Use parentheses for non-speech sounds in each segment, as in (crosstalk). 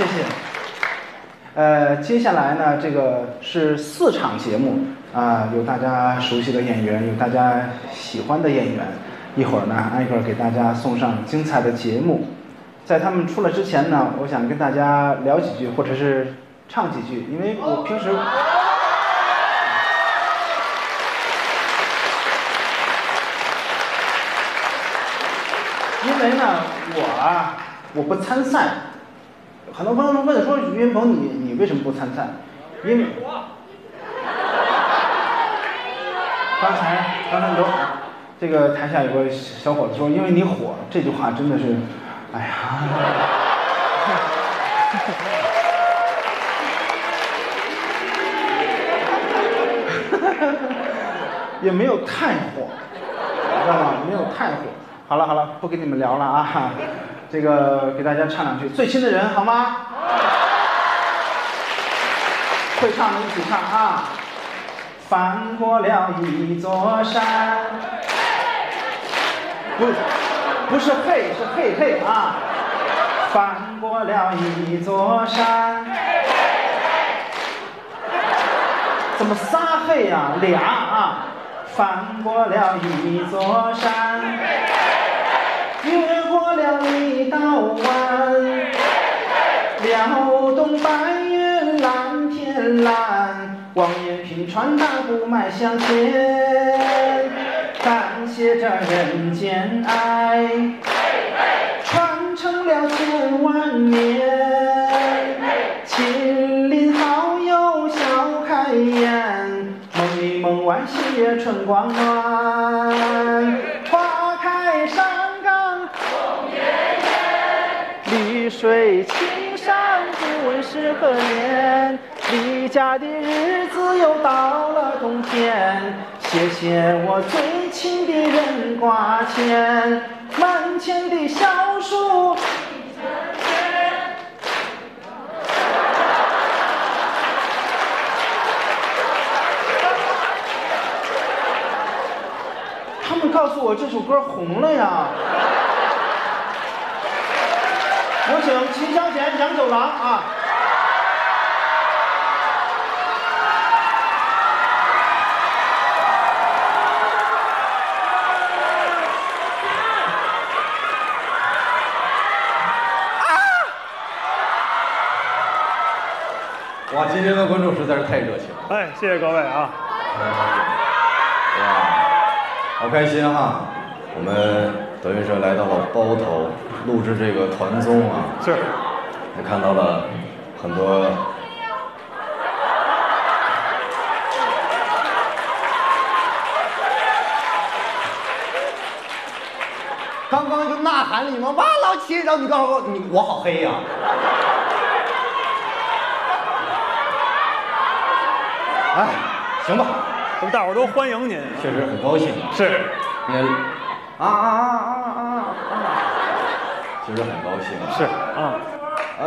谢谢。呃，接下来呢，这个是四场节目啊、有大家熟悉的演员，有大家喜欢的演员。一会儿呢，挨个给大家送上精彩的节目。在他们出来之前呢，我想跟大家聊几句，或者是唱几句，因为我平时。因为呢，我啊，我不参赛。很多朋友们问说，于云鹏，你你为什么不参赛？因为刚才刚才都这个台下有个小伙子说，因为你火，这句话真的是，哎呀。(laughs) 也没有太火，知道吗？没有太火。好了好了，不跟你们聊了啊，这个给大家唱两句《最亲的人》好吗？会唱的一起唱啊！翻过了一座山，不是不是嘿是嘿嘿啊！翻过了一座山，怎么仨嘿呀、俩啊！翻过了一座山，嘿了一道弯，撩动白云蓝天蓝，望眼平川大步迈向前，感谢这人间爱，传承了千万年，亲邻好友笑开颜，梦里梦外喜悦春光暖，花开山水青山不问是何年，离家的日子又到了冬天。谢谢我最亲的人挂牵，门前的小树。他们告诉我这首歌红了呀。有请秦霄贤、杨九郎啊！哇，今天的观众实在是太热情了，哎，谢谢各位啊！哇，好开心哈！我们德云社来到了包头录制这个团综啊，是，也看到了很多刚刚就呐喊了你们哇老七，然后你告诉我你我好黑呀、哎，行吧，我们大伙儿都欢迎您。确实很高兴啊。是，你看，啊啊啊啊啊啊！其实很高兴啊。是啊，哦，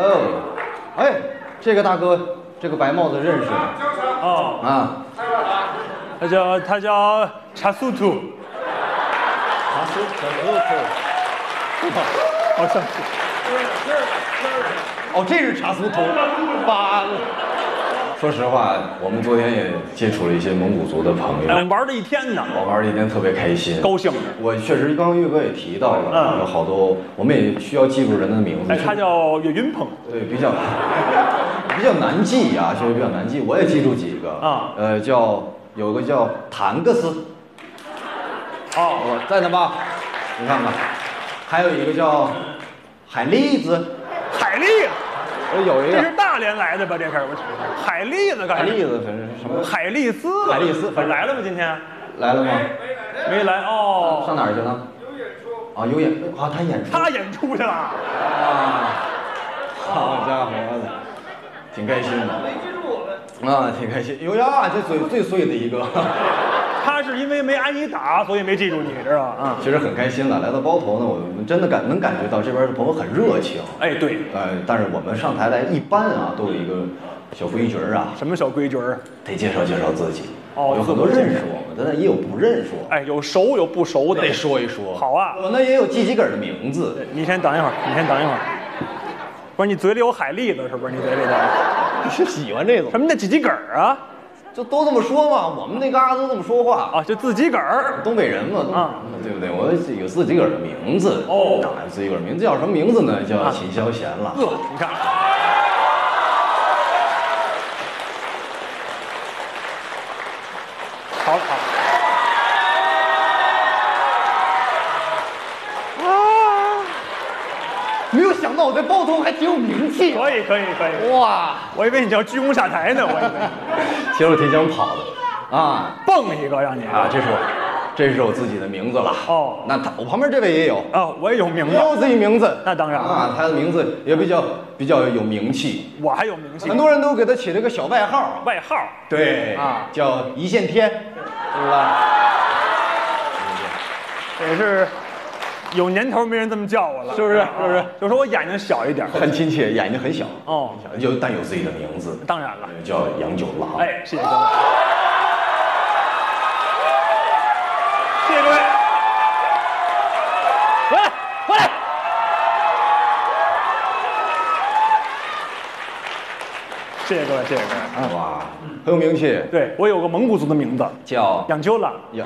哎，这个大哥，这个白帽子认识吗？哦，啊，他叫他叫查苏图，查苏查苏好像是。哦，这是查苏图，哇！说实话，我们昨天也接触了一些蒙古族的朋友，们玩了一天呢，我玩了一天特别开心，高兴。我确实，刚刚岳哥也提到了，嗯有好多我们也需要记住人的名字。哎，他叫岳云鹏，对，比较 (laughs) 比较难记啊，确实比较难记。我也记住几个啊呃，叫有个叫谭克斯，哦，我在呢吧？你看看，还有一个叫海蛎子，海蛎，呃，有一个这是大连来的吧？这是我海蛎子干啥？海蛎子，反正是什么海蛎丝，海蛎丝反正来了吗？今天来了吗？没来哦，上哪儿去了？啊，有演啊，他演出他演出去了。啊，好家伙的，挺开心的。啊，挺开心。有呀，这嘴最碎的一个。他是因为没挨你打，所以没记住你，知道吧？啊，其实很开心了，来到包头呢，我们真的感能感觉到这边的朋友很热情。哎，对，呃，但是我们上台来一般啊，都有一个小规矩儿啊，什么小规矩儿？得介绍介绍自己。哦有很多认识我们的，但也有不认识我们哎，有熟有不熟的。得说一说。好啊我那也有记几个人的名字。你先等一会儿，你先等一会儿。不是你嘴里有海蛎子是不是？你嘴里头 (laughs) 是喜欢这种什，么叫几几梗儿啊？就都这么说嘛。我们那嘎达都这么说话。啊，就自己个儿。东北人嘛，东啊对不对？我有自己个儿的名字哦自己个儿名字叫什么名字呢？叫秦霄贤了。你看，好了好了。我在包头还挺有名气。可以可以可以，哇，我以为你叫鞠躬下台呢，我以为。(laughs) 其实我挺想跑的。啊。蹦一个让你。啊！这是我，这是我自己的名字了。哦。那他我旁边这位也有，啊，我也有名字，也有自己名字。那当然啊，他的名字也比较比较有名气，我还有名气，很多人都给他起了个小外号，外号对啊叫一线天，知道吧？也是有年头没人这么叫我了，是不是？啊。是不是？就说我眼睛小一点，很亲切，眼睛很小，哦，有但有自己的名字，当然了，叫杨九郎。哎，谢谢各位，谢谢各位，回来回来，谢谢各位，谢谢各位。啊，哇，很有名气，对我有个蒙古族的名字，叫杨九郎，呀。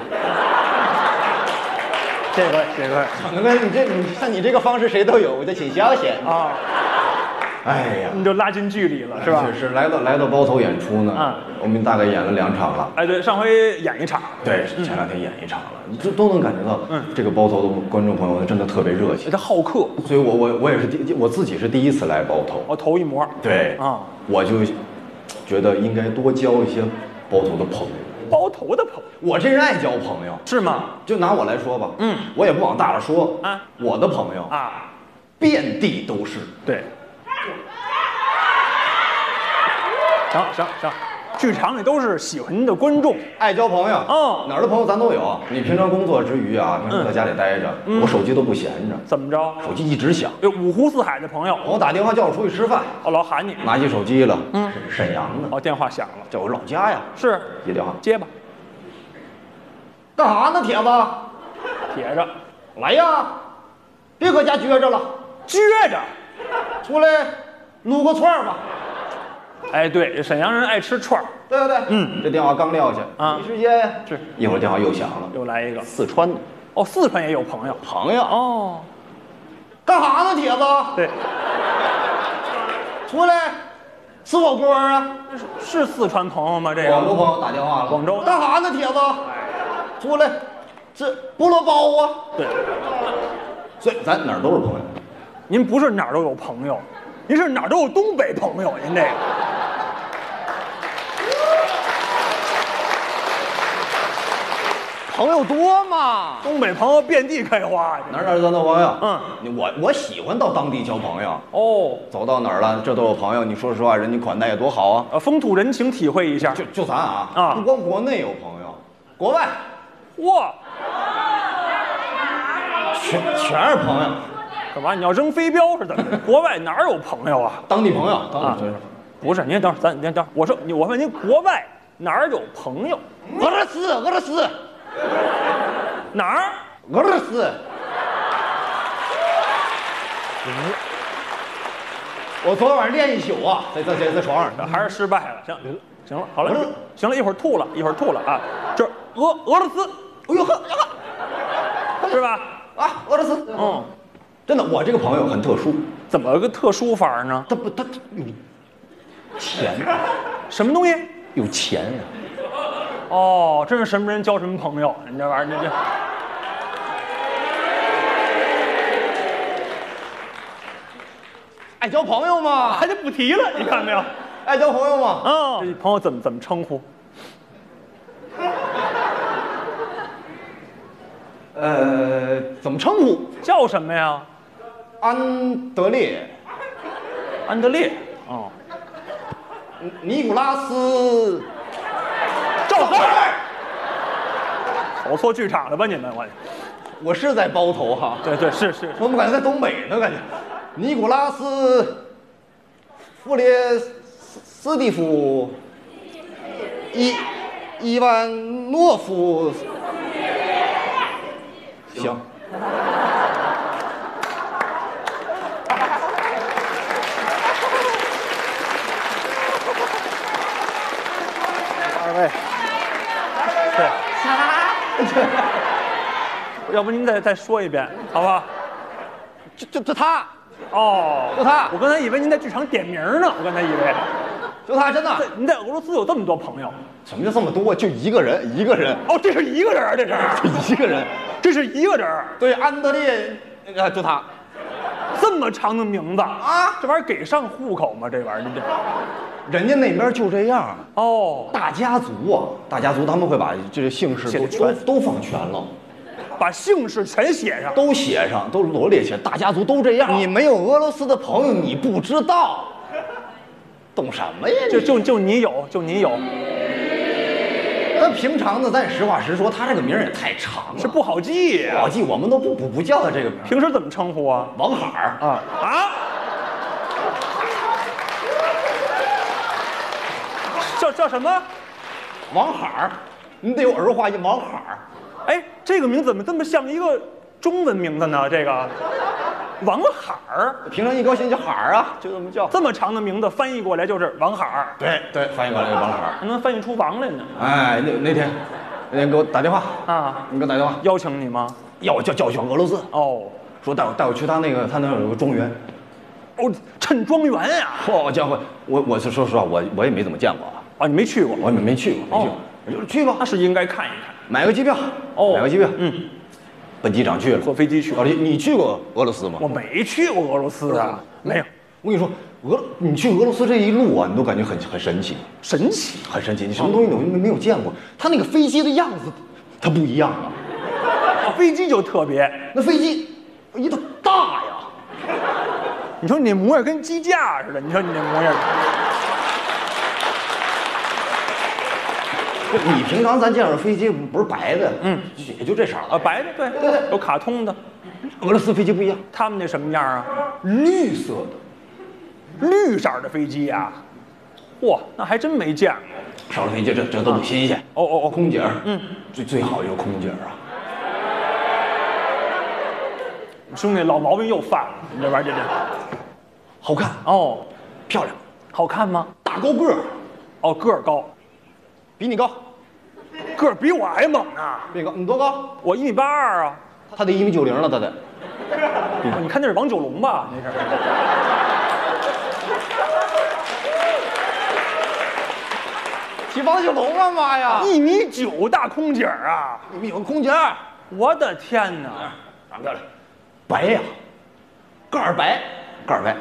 谢谢各位，谢谢各位。能哥，你这你像你这个方式谁都有，我就请消息。啊，哎呀，你就拉近距离了，是吧？是是，来到来到包头演出呢，嗯我们大概演了两场了。哎，对，上回演一场，对，前两天演一场了，你这都能感觉到，嗯这个包头的观众朋友真的特别热情。他好客，所以我我我也是第我自己是第一次来包头，我头一模。对啊，我就觉得应该多交一些包头的朋友。包头的朋友我这人爱交朋友，是吗？就拿我来说吧，嗯，我也不往大了说，啊，我的朋友啊，遍地都是。对。行行行，剧场里都是喜欢您的观众，爱交朋友，哦哪儿的朋友咱都有。你平常工作之余啊，平常在家里待着，嗯。我手机都不闲着，怎么着？手机一直响。有五湖四海的朋友，我打电话叫我出去吃饭，我老喊你，拿起手机了，嗯。是沈阳的，哦，电话响了，叫我老家呀，是。接电话，接吧，干啥呢，铁子？铁着，来呀，别搁家撅着了，撅着。出来撸个串儿吧，哎，对，沈阳人爱吃串儿，对不对？嗯，这电话刚撂下，啊一时间呀，是一会儿电话又响了，又来一个。四川的哦，四川也有朋友。朋友，哦，干啥呢，铁子？对，出来吃火锅啊？是四川朋友吗？这个广州朋友打电话了，广州干啥呢，铁子？出来吃菠萝包啊？对，所以咱哪儿都是朋友。您不是哪儿都有朋友，您是哪儿都有东北朋友。您这个朋友多嘛，东北朋友遍地开花。哪哪儿咱都朋友。嗯，我我喜欢到当地交朋友，哦，走到哪儿了，这都有朋友。你说实话，人家款待也多好啊。呃，风土人情体会一下。就就咱啊，啊不光国内有朋友，国外哇，全全是朋友，干嘛？你要扔飞镖是怎么着？(laughs) 国外哪儿有朋友啊？当地朋友，当啊地朋友。不是，您等会儿，咱您等会儿，我说，我问您，国外哪儿有朋友？俄罗斯，俄罗斯，哪儿？俄罗斯。我昨天晚上练一宿啊，在在在在床上。还是失败了。行，行了，好了，行了，一会儿吐了，一会儿吐了啊。这俄俄罗斯哎呦呵，是吧？啊，俄罗斯。嗯，真的，我这个朋友很特殊，怎么个特殊法呢？他不他他有钱，什么东西？有钱呀、哦，这是什么人交什么朋友，你这玩意儿，你这爱交朋友嘛，还得不提了，你看没有？爱交朋友嘛。嗯，这朋友怎么怎么称呼？呃，怎么称呼？叫什么呀？安德烈、安德烈。哦，尼古拉斯、赵四儿。跑错剧场了吧你们？我，(laughs) 我是在包头哈，对对是是，我怎么感觉在东北呢？感觉尼古拉斯、弗列斯斯蒂夫、伊伊万诺夫，行。位，对，(laughs) 要不您再再说一遍，好不好？就就就他，哦，就他我刚才以为您在剧场点名呢，我刚才以为。就他，真的。在您在俄罗斯有这么多朋友？什么叫这么多？就一个人，一个人，哦，这是一个人儿，这是，(laughs) 就一个人。(laughs) 这是一个人，对，安德烈，啊，就他。这么长的名字啊？这玩意儿给上户口吗？这玩意儿这人家那边就这样，哦，大家族啊，大家族他们会把这个姓氏都全都放全了，把姓氏全写上。都写上，都罗列起来，大家族都这样。你没有俄罗斯的朋友，你不知道，懂什么呀？就就就你有，就你有，但平常呢，咱实话实说，他这个名儿也太长了，是不好记呀、好记，我们都不不不叫他这个名儿。平时怎么称呼啊？王海儿啊，啊？叫叫什么？王海儿，你得有儿化音，王海儿。哎，这个名字怎么这么像一个中文名字呢？这个 (laughs) 王海儿，平常一高兴叫海儿啊，就这么叫。这么长的名字翻译过来就是王海儿，对对，翻译过来就王海儿。还能翻译出王来呢？哎，那那天，那天给我打电话啊你给我打电话，邀请你吗？要我叫叫我去俄罗斯，哦说带我带我去他那个他那儿有个庄园。哦，趁庄园呀、嚯家伙，我我是说实话，我我也没怎么见过啊，啊？你没去过？我也没没去过，没去过，我就去吧那，是应该看一看。买个机票，哦买个机票，嗯，本机长去了。坐飞机去老李，你去过俄罗斯吗？我没去过俄罗斯啊，没有，我跟你说，俄你去俄罗斯这一路啊，你都感觉很很神奇，神奇。很神奇。你什么东西都没没有见过，它那个飞机的样子，它不一样啊。啊飞机就特别，那飞机一个大呀，你说你那模样跟机架似的，你说你那模样，你平常咱见着飞机不是白的，嗯，也就这色儿啊，白的，对对对有卡通的，俄罗斯飞机不一样，他们那什么样啊？绿色的。绿色的飞机啊，嚯，那还真没见过。上了飞机这这都不新鲜。哦哦哦空姐儿，嗯，最最好一个空姐儿啊。兄弟，老毛病又犯了，你这玩意儿这这，好看，哦，漂亮，好看吗？大高个儿，哦，个儿高，比你高，个儿比我还猛呢，比你高，你多高？我一米八二啊。他得一米九零了，他得。哦 (laughs) 你看那是王九龙吧？那是。(laughs) 提王九龙干嘛呀？一米九大空姐啊！你们有个空姐，我的天哪！长漂亮，白呀，个儿白，个儿白。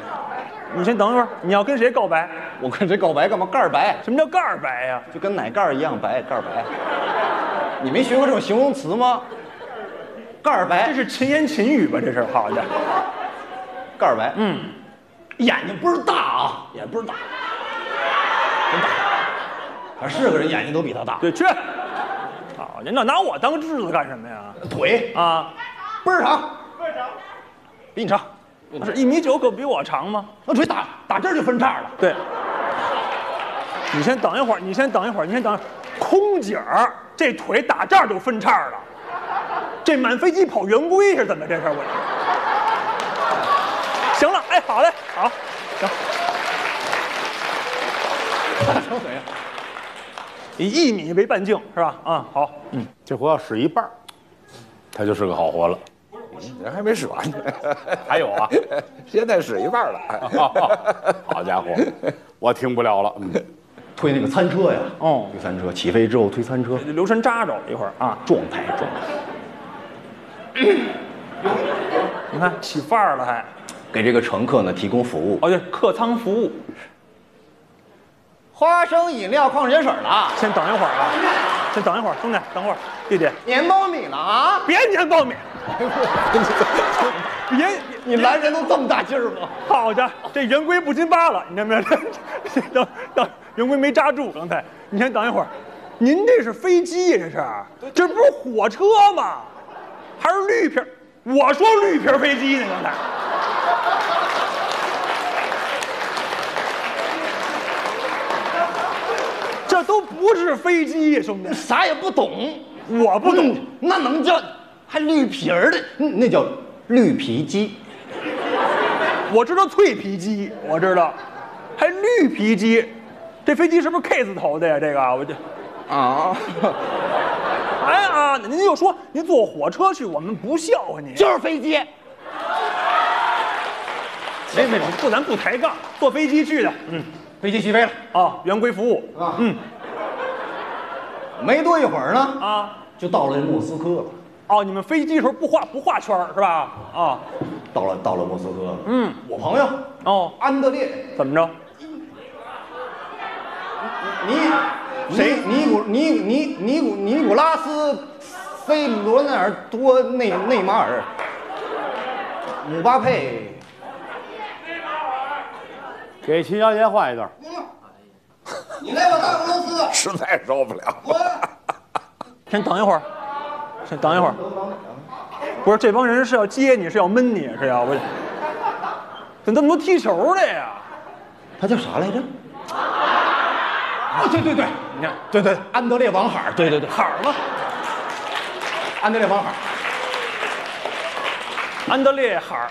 你先等一会儿，你要跟谁告白？(laughs) 我跟谁告白干嘛？盖儿白，什么叫盖儿白呀？就跟奶盖儿一样白，盖儿白。你没学过这种形容词吗？盖儿白这，是秦言秦语吧？这是好的。盖儿白，嗯，眼睛倍儿大啊，眼倍儿大，真大。他是个人眼睛都比他大，对，去。好，您那拿我当质子干什么呀？腿啊，倍儿长倍儿长，比你长。不是一米九可比我长吗？那腿打打这儿就分叉了。对。你先等一会儿，你先等一会儿，你先等一会儿。空姐儿这腿打这儿就分叉了，这满飞机跑圆规是怎么？这事儿？我。行了，哎，好嘞，好，行。成谁呀？以一米为半径是吧？啊、好，嗯，这活要使一半儿，他就是个好活了。人还没使完呢，还有啊，(laughs) 现在使一半了。(laughs) 好家伙，我听不了了。嗯，推那个餐车呀，哦推餐车，起飞之后推餐车，留神扎着一会儿啊。状态状态，你看起范儿了还，给这个乘客呢提供服务。哦对，客舱服务。花生饮料、矿泉水了，先等一会儿啊，先等一会儿，兄弟，等会儿，弟弟，粘苞米了啊！别粘苞米，(laughs) 别，你拦人都这么大劲儿吗？好家伙，这圆规不禁扒了，你看没有？等等，圆规没扎住，刚才，你先等一会儿，您这是飞机呀？这是，这不是火车吗？还是绿皮儿？我说绿皮儿飞机呢，刚才。(laughs) 这都不是飞机呀，兄弟，啥也不懂，我不懂。嗯那能叫还绿皮儿的？嗯那叫绿皮鸡。我知道脆皮鸡，我知道，还绿皮鸡，这飞机是不是 K 字头的呀？这个我就啊，哎啊，您就说您坐火车去，我们不笑话您。就是飞机。没没没，不咱不抬杠，坐飞机去的。嗯，飞机起飞了，啊，圆规服务啊嗯没多一会儿呢，啊，就到了莫斯科了。哦，你们飞机时候不画不画圈儿是吧？啊，到了到了莫斯科了。嗯，我朋友哦，安德烈，怎么着？尼谁？尼古尼尼尼古尼古拉斯菲罗纳尔多内内马尔，姆巴佩。给秦小姐换一段。你来我大俄罗斯，实在受不了。我先等一会儿，先 (laughs) 等一会儿。不是这帮人是要接你，是要闷你，是要我？怎么这么多踢球的呀？他叫啥来着？啊，对对对，你看对对，安德烈王海，对对对，海儿吗？安德烈王海。安德烈海儿，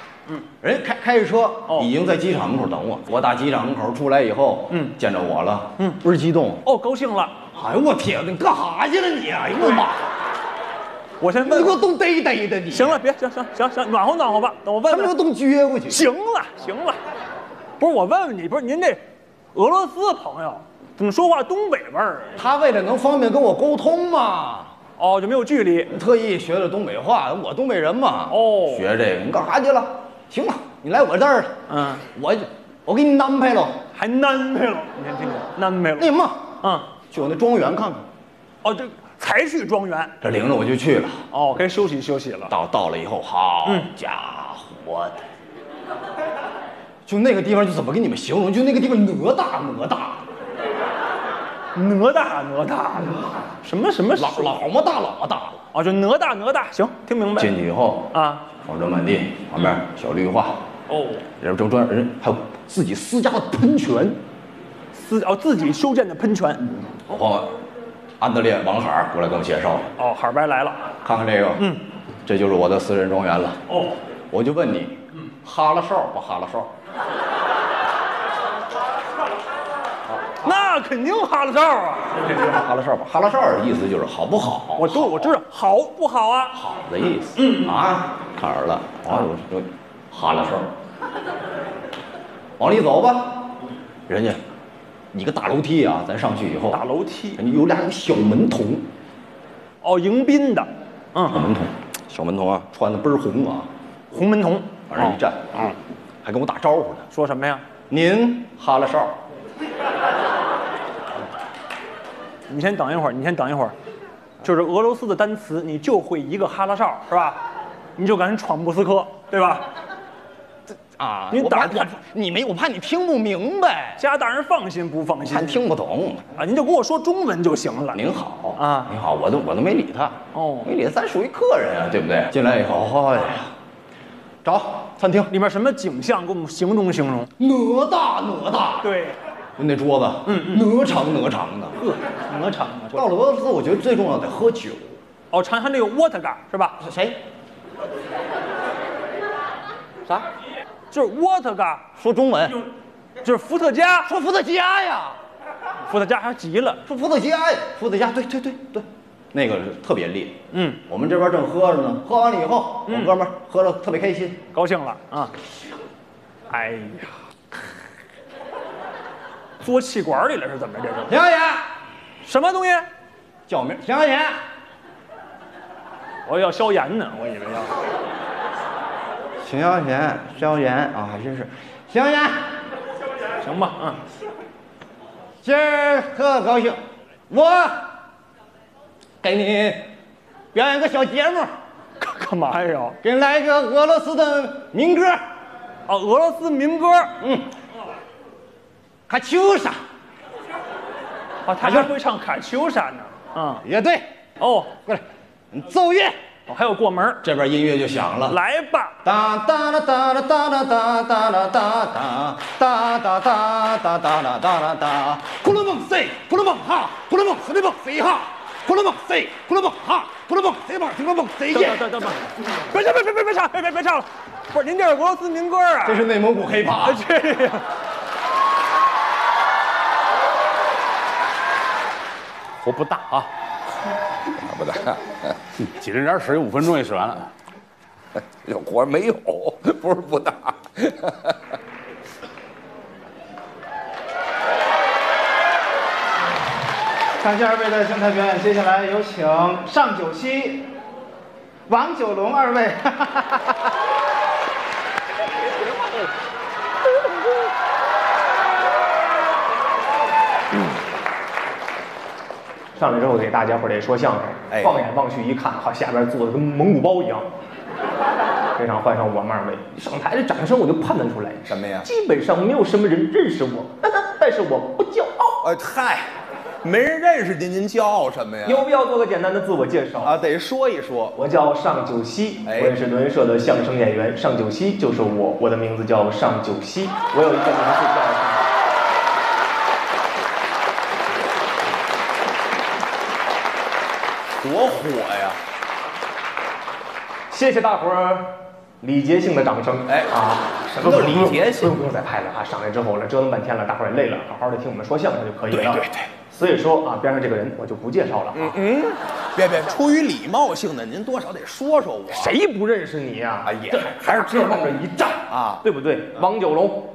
人开开着车，哦已经在机场门口等我。我打机场门口出来以后，嗯见着我了，嗯，倍儿激动。哦，高兴了。哎呦我天，你干啥去了你？哎呦我妈！我先问问。你给我冻嘚嘚的你！行了，别行行行行，暖和暖和吧。等我问问。他们冻撅过去。行了行了，不是我问问你，不是您这俄罗斯朋友怎么说话东北味儿？他为了能方便跟我沟通嘛，哦，就没有距离。特意学了东北话。我东北人嘛，哦学这个。你干啥去了？行了，你来我这儿了，嗯，我我给你安排了。还安排了，你看听着安排了。那什么，嗯，去我那庄园看看。哦，这才去庄园。这领着我就去了。哦，该休息休息了。到到了以后，好嗯家伙的，就那个地方，就怎么给你们形容？就那个地方哪大哪大，(laughs) 哪大哪大的，什么什么老老么大老么大了。哦，就哪大哪大，行，听明白进去以后，啊？黄砖满地，旁边小绿化，哦，人正专人还有自己私家的喷泉。私哦自己修建的喷泉。我朋友安德烈王海儿过来给我介绍了，哦，海白来了。看看这个，嗯，这就是我的私人庄园了。哦，我就问你，哈拉哨不哈拉哨？(laughs) 那肯定哈拉哨啊！哈拉哨吧，哈拉哨的意思就是好不好？我对我知道，好不好啊？好的意思。嗯啊，看着了，啊我说哈拉哨，往里走吧。人家一个大楼梯啊，咱上去以后，大楼梯。有俩小门童，哦，迎宾的，嗯小嗯，门童，小门童啊，穿的倍儿红啊，红门童往那一站，嗯，还跟我打招呼呢。说什么呀？您哈拉哨，你先等一会儿，你先等一会儿，就是俄罗斯的单词，你就会一个哈拉哨是吧？你就敢闯莫斯科，对吧？啊，您打我我你没，我怕你听不明白，家大人放心不放心还？听不懂。啊，您就跟我说中文就行了。您好啊您好，我都我都没理他，哦没理他，咱属于客人啊，对不对？进来以后，哎呀，找餐厅，里面什么景象，给我们形容形容。哪大哪大，对，那桌子，嗯嗯，哪长哪长的。呵，哪长啊？到了俄罗斯，我觉得最重要得喝酒。哦，尝尝那个沃特嘎是吧？谁？啥？就是沃特嘎，说中文？就就是伏特加，说伏特加呀，伏特加还急了。说伏特加呀，伏特加，对对对对，那个是特别烈。嗯，我们这边正喝着呢，喝完了以后，我哥们儿喝的特别开心。高兴了啊！哎呀，嘬气管里了是怎么着？这是邢小姐，什么东西？叫名，邢小姐，我要消炎呢，我以为要。邢小姐，消炎啊，还真是。邢小姐，行吧，嗯，今儿特高兴，我给你表演个小节目，干干嘛呀？要给你来一个俄罗斯的民歌，哦，俄罗斯民歌？嗯，卡秋莎。啊，他还会唱卡秋莎呢。嗯，也对。哦，过来，奏乐，哦还有过门儿这边音乐就响了。来吧。哒哒啦哒啦哒啦哒哒啦哒哒哒哒哒哒哒啦哒啦哒，呼噜梦 C，呼噜梦哈，呼噜梦呼噜梦 C 哈，呼噜梦 C，呼噜梦哈，呼噜梦 C 梦，呼噜梦 C 等耶等。等等，别别别别别别唱，别别别唱了，不是您这是俄罗斯民歌啊？这是内蒙古黑啊怕，这呀，活不大啊，不大，(laughs) 挤着点使，五分钟也使完了。(laughs) 有活没有？不是不大。感谢二位的精彩表演，接下来有请尚九溪、王九龙二位。(laughs) 上来之后给大家伙儿得说相声，哎放眼望去一看，好下边坐的跟蒙古包一样。这场换上我们二位，上台的掌声我就判断出来，什么呀基本上没有什么人认识我，但是我不骄傲。哎嗨，没人认识您，您骄傲什么呀？有必要做个简单的自我介绍？啊，得说一说。我叫尚九溪，哎我也是德云社的相声演员。尚九溪就是我，我的名字叫尚九溪，我有一个名字叫上。多火呀！谢谢大伙儿礼节性的掌声。哎啊，什么叫礼节性不用不用再拍了啊！上来之后了，折腾半天了，大伙儿也累了，好好的听我们说相声就可以了。对对对。所以说啊，边上这个人我就不介绍了啊。嗯，别别，出于礼貌性的，您多少得说说我。谁不认识你呀、啊也这还是这往这一站啊对不对？王九龙，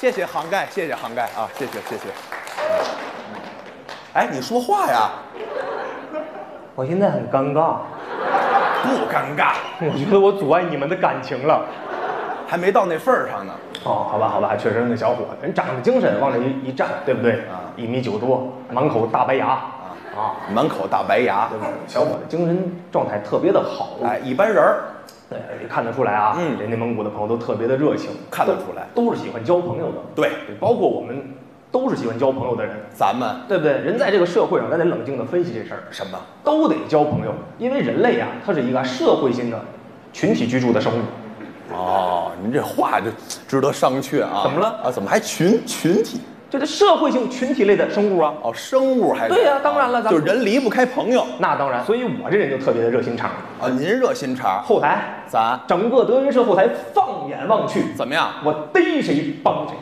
谢谢杭盖，谢谢杭盖啊，谢谢谢谢。哎，你说话呀，我现在很尴尬，不尴尬，我觉得我阻碍你们的感情了。还没到那份儿上呢。哦，好吧，好吧，确实那小伙子，人长得精神，往那一一站，对不对？啊一米九多，满口大白牙，啊，满口大白牙，小伙子精神状态特别的好，哎，一般人儿对，也看得出来啊，嗯人内蒙古的朋友都特别的热情，看得出来都都是喜欢交朋友的，对对，包括我们都是喜欢交朋友的人，咱们对不对？人在这个社会上，咱得冷静的分析这事儿，什么？都得交朋友，因为人类啊，它是一个社会性的群体居住的生物。哦，您这话就值得商榷啊。怎么了啊？怎么还群群体？这是社会性群体类的生物啊。哦，生物还是？对呀当然了咱们就人离不开朋友那当然，所以我这人就特别的热心肠。啊。您热心肠，后台，咱？整个德云社后台，放眼望去，怎么样？我逮谁帮谁。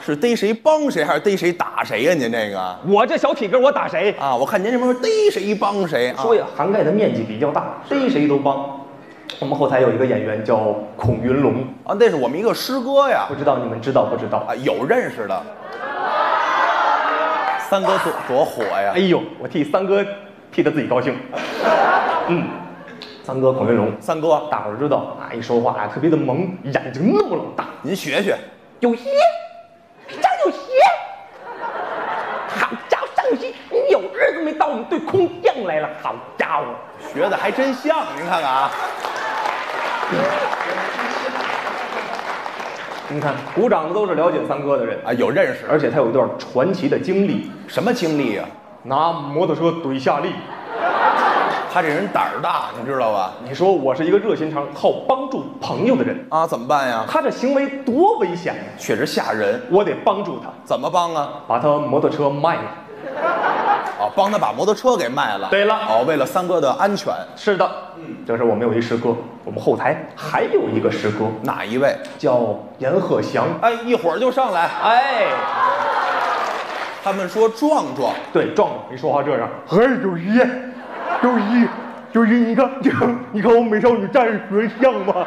是逮谁帮谁，还是逮谁打谁呀？您这个我这小体格，我打谁？啊，我看您这边逮谁帮谁啊。说呀，涵盖的面积比较大，逮谁都帮。我们后台有一个演员叫孔云龙，啊，那是我们一个师哥呀不。知道你们知道不知道？啊，有认识的。三哥多多火呀哎！呦，我替三哥替他自己高兴。(laughs) 嗯，三哥孔云龙，三哥，大伙儿知道啊，一说话啊特别的萌，眼睛那么老大，您学学。有戏，张有鞋。好家伙，张有鞋，你有日子没到我们队空降来了？好家伙，学的还真像，您看看啊，你看鼓掌的都是了解三哥的人，啊，有认识，而且他有一段传奇的经历，什么经历啊、拿摩托车怼夏利。他这人胆儿大，你知道吧？你说我是一个热心肠、好帮助朋友的人，啊，怎么办呀？他这行为多危险呀！确实吓人，我得帮助他，怎么帮啊？把他摩托车卖了。哦，帮他把摩托车给卖了。对了哦，为了三哥的安全，是的，嗯这是我们有一师哥，我们后台还有一个师哥哪一位？叫严鹤祥。哎，一会儿就上来。哎，他们说壮壮，对，壮壮一说话这样，哎，九一，九一，九一，你看，你看，你看我美少女战士像吗？(laughs)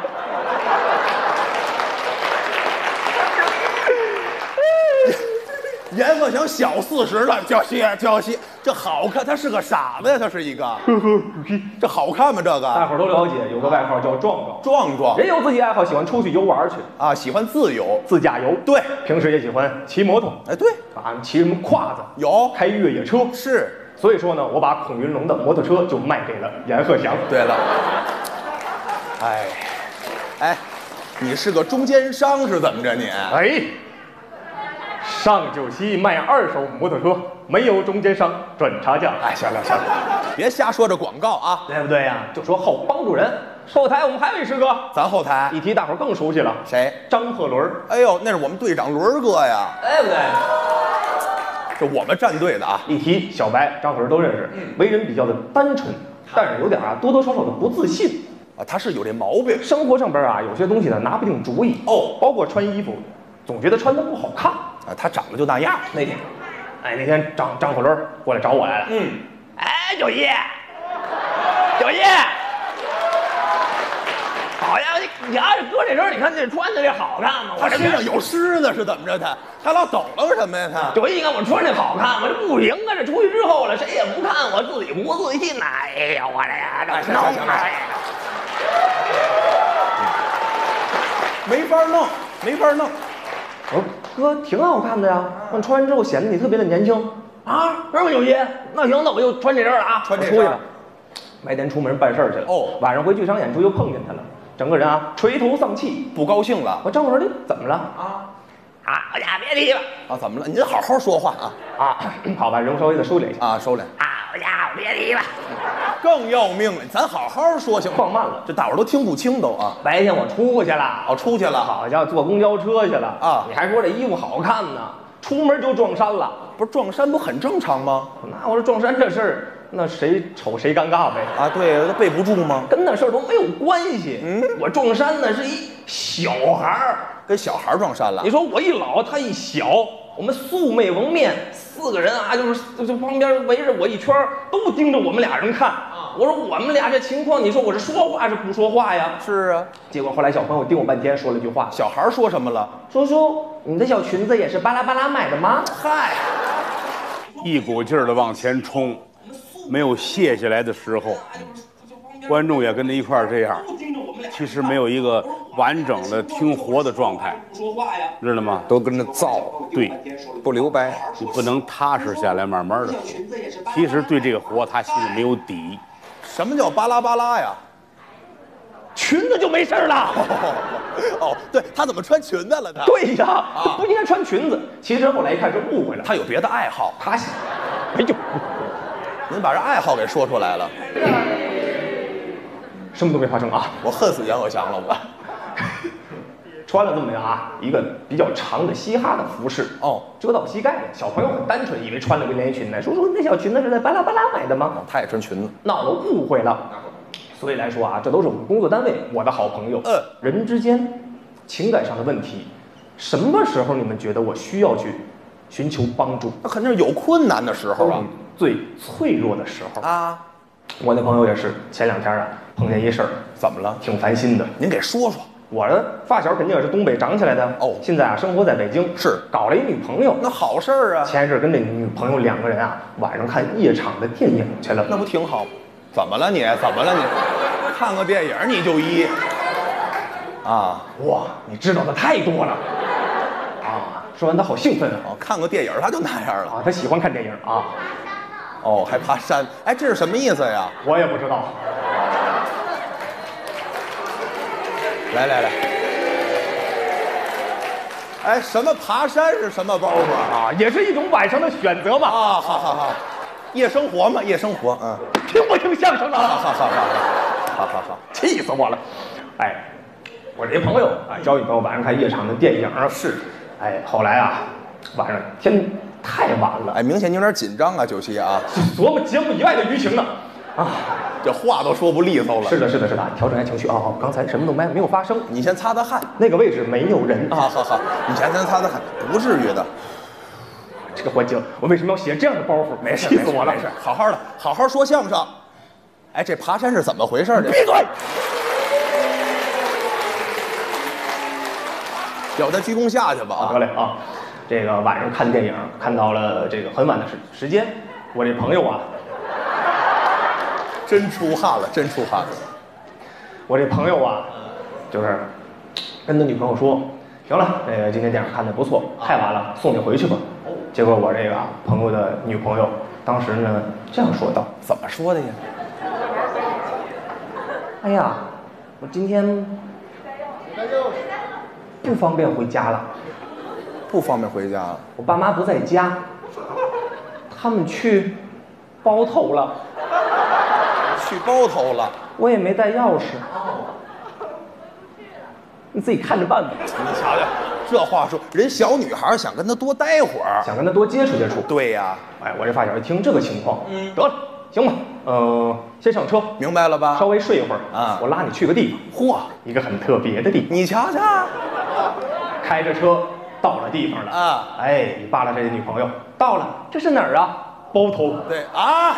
阎鹤祥小四十了，叫谢叫谢，这好看，他是个傻子呀，他是一个，(laughs) 这好看吗？这个大伙儿都了解，有个外号叫壮壮，壮壮人有自己爱好，喜欢出去游玩去，啊，喜欢自由。自驾游。对，平时也喜欢骑摩托，哎，对，啊，骑什么胯子，有开越野车。是。所以说呢，我把孔云龙的摩托车就卖给了阎鹤祥。对了，哎，哎，你是个中间商是怎么着你？哎，上九溪卖二手摩托车，没有中间商，赚差价。哎，行了行了，别瞎说这广告啊！对不对呀？就说好帮助人。后台我们还有一师哥，咱后台一提大伙儿更熟悉了，谁？张鹤伦儿，哎呦，那是我们队长伦哥呀，对不对？这我们战队的啊。一提小白，张鹤伦都认识，为人比较的单纯，但是有点啊多多少少的不自信。啊，他是有这毛病。生活上边啊有些东西呢拿不定主意哦包括穿衣服，总觉得穿的不好看。啊，他长得就那样。那天，哎，那天张张火轮过来找我来了。嗯，哎，九一，九一，好呀，你你要是搁这身，你看这穿的这好看吗？我这他身上有虱子是怎么着？他他老抖搂什么呀？他九一，你看我穿这好看吗？这不行啊！这出去之后了，谁也不看我，自己不自信呐、哎呀，我这呀，这行行行没法弄，没法弄。我说哥，挺好看的呀，那穿完之后显得你特别的年轻啊，是吗？九一，那行，那我就穿这身了啊，穿这身我出去了。白天出门办事儿去了，哦晚上回剧场演出又碰见他了，整个人啊垂头丧气。不高兴了我张老师，你怎么了？啊，好家伙，别提了啊？怎么了？您好好说话啊啊！好吧，人稍微的收敛一下。啊！收敛，好家伙，别提了。更要命了。咱好好说行吗？放慢了这大伙儿都听不清都啊。白天我出去了，哦，出去了，好家伙，坐公交车去了啊你还说这衣服好看呢？出门就撞衫了。不是撞衫不很正常吗？那我说撞衫这事儿，那谁丑谁尴尬呗，啊，对，都备不住吗？跟那事儿都没有关系。嗯我撞衫呢是一小孩儿，跟小孩撞衫了你。说我一老，他一小，我们素昧蒙面，四个人啊，就是就就旁边围着我一圈，都盯着我们俩人看。我说我们俩这情况，你说我是说话是不说话呀？是啊，结果后来小朋友盯我半天，说了句话小孩说什么了？：“叔叔，你的小裙子也是巴拉巴拉买的吗？”嗨，一股劲儿的往前冲，没有卸下来的时候，观众也跟着一块儿这样，其实没有一个完整的听活的状态，知道吗？都跟着造，对，不留白。你不能踏实下来，慢慢的说。其实对这个活他心里没有底，什么叫巴拉巴拉呀？裙子就没事儿了。(laughs) 哦，对他怎么穿裙子了？他对呀，不应该穿裙子。其实后来一看是误会了，他有别的爱好，他想，哎呦，您把这爱好给说出来了，什么都没发生啊。我恨死阎鹤祥了，我。穿了这么啊一个比较长的嘻哈的服饰哦，遮到膝盖的。小朋友很单纯，以为穿了个连衣裙呢。叔叔，那小裙子是在巴拉巴拉买的吗？他也穿裙子，闹了误会了。所以来说啊，这都是我们工作单位，我的好朋友。嗯人之间情感上的问题，什么时候你们觉得我需要去寻求帮助？那肯定是有困难的时候啊。最脆弱的时候。啊，我那朋友也是，前两天啊碰见一事儿，怎么了？挺烦心的。您给说说。我的发小肯定也是东北长起来的哦现在啊生活在北京，是搞了一女朋友。那好事儿啊，前一阵跟这女朋友两个人啊晚上看夜场的电影去了。那不挺好？怎么了你？怎么了你？看个电影你就一啊哇，你知道的太多了啊！说完他好兴奋啊哦，看个电影他就那样了。啊，他喜欢看电影啊，哦，还爬山？哎，这是什么意思呀？我也不知道。来来来，哎，什么爬山是什么包袱啊？啊，也是一种晚上的选择嘛。啊，好好好，夜生活嘛，夜生活，嗯，听不听相声好啊？好好好好好好，气死我了！哎，我这朋友啊，交女朋友晚上看夜场的电影是，哎，后来啊，晚上天太晚了，哎，明显你有点紧张啊，九七啊，琢磨节目以外的舆情呢。啊，这话都说不利索了。是的，是的，是的，调整一下情绪啊。哦，刚才什么都没没有发生，你先擦擦汗那个位置没有人啊，好好，你先先擦擦汗，不至于的，这个环境，我为什么要写这样的包袱？没事，气死我了！没事，好好的，好好说相声。哎，这爬山是怎么回事？这闭嘴！叫他鞠躬下去吧啊得！嘞啊，这个晚上看电影看到了这个很晚的时时间，我这朋友啊，真出汗了，真出汗了。我这朋友啊，就是跟他女朋友说，行了，这个今天电影看的不错，太晚了，送你回去吧。结果我这个啊朋友的女朋友当时呢这样说道怎么说的呀？：“哎呀，我今天不方便回家了，不方便回家了。我爸妈不在家，他们去包头了，去包头了。我也没带钥匙。你自己看着办吧，你瞧瞧，这话说，人小女孩想跟他多待会儿。想跟他多接触接触。对呀、哎，我这发小一听这个情况，嗯得了，行吧，呃，先上车，明白了吧？稍微睡一会儿啊我拉你去个地方，嚯，一个很特别的地方。你瞧瞧，开着车到了地方了啊哎，你扒拉这女朋友到了，这是哪儿啊？包头。对啊，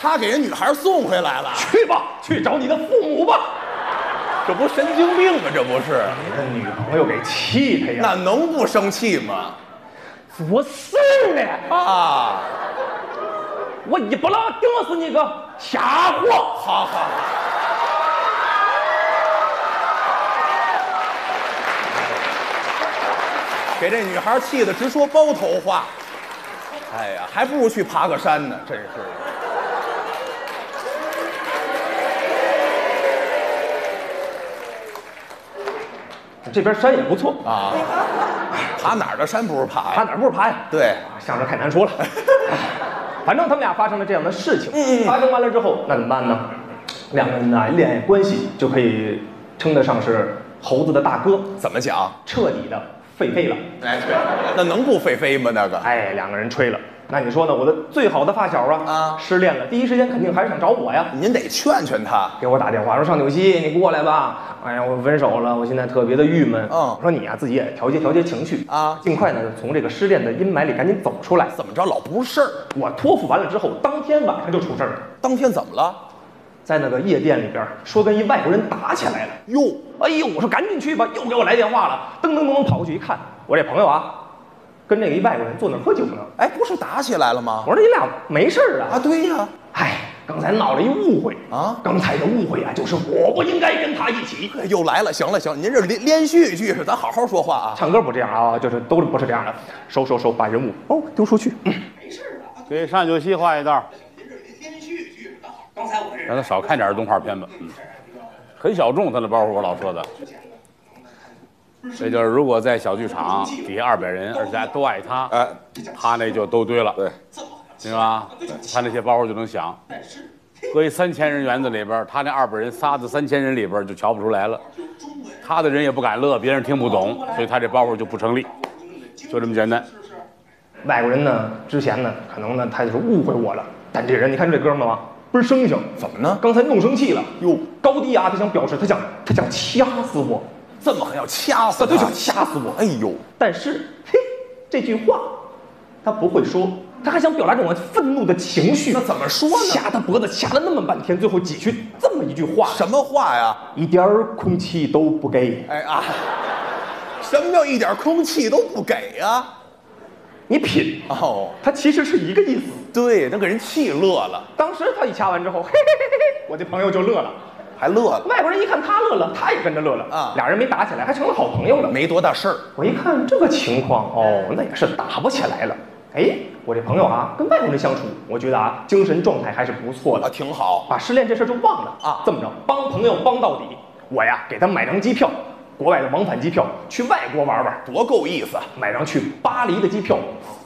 他给人女孩送回来了，去吧，去找你的父母吧。这不神经病吗？这不是？你的女朋友给气的呀！那能不生气吗？作事呢？啊，我一不拉顶死你个瞎货！好好。给这女孩气的直说包头话，哎呀，还不如去爬个山呢，真是。这边山也不错，啊，爬哪儿的山不是爬爬？哪儿不是爬呀？对，相声太难说了。(laughs) 反正他们俩发生了这样的事情，发生完了之后，那怎么办呢？两个人的恋爱关系就可以称得上是猴子的大哥，怎么讲？彻底的废废了。哎，对，那能不废飞吗？那个，哎，两个人吹了。那你说呢？我的最好的发小啊，啊失恋了，第一时间肯定还是想找我呀。您得劝劝他。给我打电话说上纽西，你过来吧。哎呀，我分手了，我现在特别的郁闷。嗯我说你呀、自己也调节调节情绪啊尽快呢从这个失恋的阴霾里赶紧走出来。怎么着，老不是事儿？我托付完了之后，当天晚上就出事儿了，当天怎么了？在那个夜店里边说跟一外国人打起来了。哟，哎呦，我说赶紧去吧，又给我来电话了，噔噔噔噔跑过去一看，我这朋友啊，跟这个一外国人坐那儿喝酒呢。哎，不是打起来了吗？我说你俩没事儿啊，啊？对呀，哎，刚才闹了一误会啊刚才的误会啊，就是我不应该跟他一起。又来了。行了行，您这连连续剧是，咱好好说话啊。唱歌不这样啊，就是都不是这样的，收收收，把人物哦丢出去。给上九溪画一道。让他少看点动画片吧，嗯，很小众，他的包袱我老说的。这就是如果在小剧场底下二百人，而且大家都爱他，哎，他那就都对了，对，明白吧？他那些包袱就能响。搁一三千人园子里边，他那二百人仨子三千人里边就瞧不出来了。他的人也不敢乐，别人听不懂，所以他这包袱就不成立，就这么简单。外国人呢，之前呢，可能呢他就是误会我了，但这人你看这哥们儿啊，倍儿生性，怎么呢？刚才弄生气了，哟，高低啊，他想表示他想他想掐死我，这么狠要掐死他他就想？掐死我。哎呦，但是嘿，这句话他不会说，他还想表达这种愤怒的情绪。那怎么说呢掐他脖子掐了那么半天，最后挤出这么一句话，什么话呀？一点儿空气都不给。哎啊，什么叫一点空气都不给呀？你品，哦，他其实是一个意思。对，那给人气乐了，当时他一掐完之后，嘿嘿嘿嘿，我这朋友就乐了。还乐了，外国人一看他乐了，他也跟着乐了啊俩人没打起来，还成了好朋友了。没多大事儿。我一看这个情况，哦，那也是打不起来了。哎，我这朋友啊，跟外国人相处，我觉得啊，精神状态还是不错啊，的，挺好。把失恋这事儿就忘了啊这么着，帮朋友帮到底，我呀给他买张机票，国外的往返机票，去外国玩玩，多够意思。买张去巴黎的机票，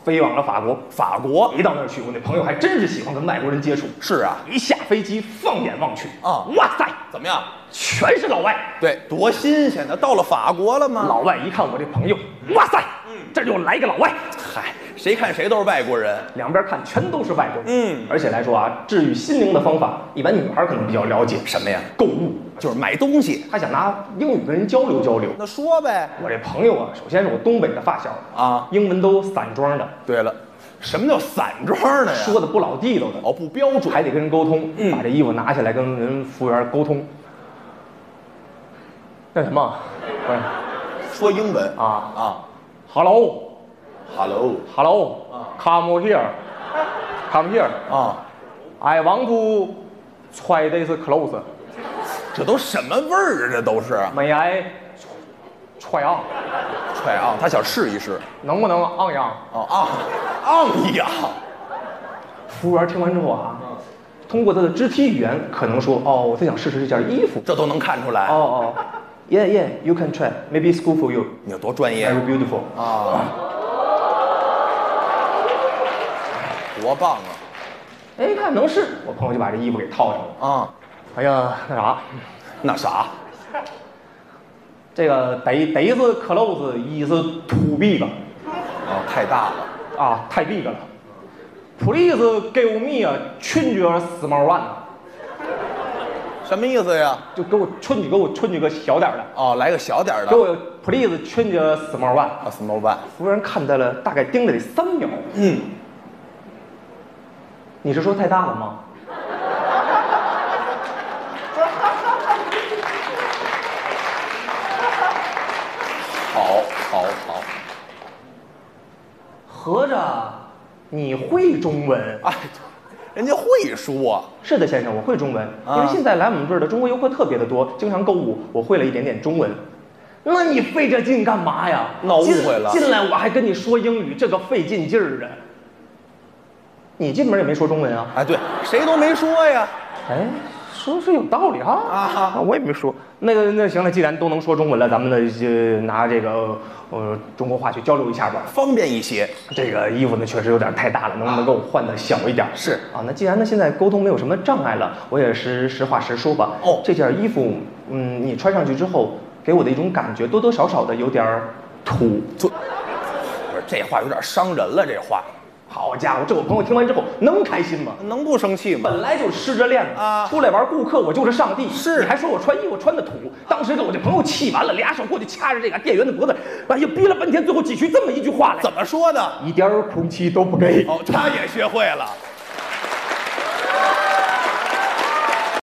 飞往了法国。法国一到那儿去，我那朋友还真是喜欢跟外国人接触。是啊，一下飞机，放眼望去，啊哇塞，怎么样？全是老外。对，多新鲜呢！到了法国了吗？老外一看我这朋友，哇塞，嗯这又来个老外。嗨，谁看谁都是外国人。两边看全都是外国人，嗯而且来说啊，治愈心灵的方法，一般女孩可能比较了解，什么呀？购物，就是买东西。她想拿英语跟人交流交流。那说呗。我这朋友啊，首先是我东北的发小啊英文都散装的，对了，什么叫散装的呀？说的不老地道的，哦，不标准。还得跟人沟通，嗯把这衣服拿下来跟人服务员沟通。那什么，不是说英文啊啊，Hello，Hello Hello 啊 Come here Come here 啊，I want to try this clothes 这都什么味儿啊？这都是。May I try on？Try on，，他想试一试。能不能 on 样？哦啊，昂呀，服务员听完之后啊，通过他的肢体语言可能说哦，我在想试试这件衣服。这都能看出来。哦哦，Yeah yeah you can try maybe it's good for you 你有多专业 very beautiful 啊！多棒啊！哎，一看能试，我朋友就把这衣服给套上了。啊，哎呀，那啥，那啥，这个得得是 clothes 一是 to big，哦，太大了。啊，太 big 了。Please give me a change small one，什么意思呀？就给我春举，给我春举个小点儿的，哦，来个小点儿的。给我 please change small one。啊，small one。服务员看呆了，大概盯了得三秒。嗯，你是说太大了吗？好，好，好。合着你会中文？哎，人家会说。是的，先生，我会中文，啊因为现在来我们这儿的中国游客特别的多，经常购物，我会了一点点中文。那你费这劲干嘛呀？闹误进会了进来我还跟你说英语，这个费劲劲儿的。你进门也没说中文啊？哎，对，谁都没说呀。哎，说是有道理哈啊我也没说。那个那行了，既然都能说中文了，咱们呢就拿这个呃中国话去交流一下吧。方便一些。这个衣服呢确实有点太大了，能不能给我换的小一点？是啊，那既然呢现在沟通没有什么障碍了，我也是实话实说吧。哦这件衣服，嗯，你穿上去之后，给我的一种感觉多多少少的有点土。不是这话有点伤人了，这话好家伙，这我朋友听完之后能开心吗？能不生气吗？本来就失着练的啊出来玩顾客我就是上帝。是你还说我穿衣服穿的土，当时给我这朋友气完了，俩手过去掐着这个店员的脖子，哎呀，逼了半天，最后挤出这么一句话来：怎么说的？一点空气都不给。哦，他也学会了。